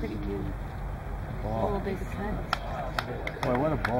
Pretty good. Ball. Little baby cat. Boy, what a ball.